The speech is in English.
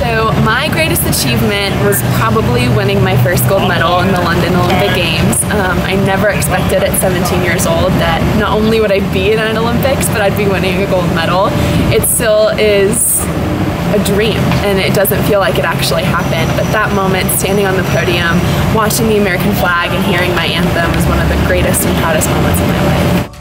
So my greatest achievement was probably winning my first gold medal in the London Olympic Games. Um, I never expected at 17 years old that not only would I be in an Olympics, but I'd be winning a gold medal. It still is a dream and it doesn't feel like it actually happened. But that moment, standing on the podium, watching the American flag and hearing my anthem was one of the greatest and proudest moments of my life.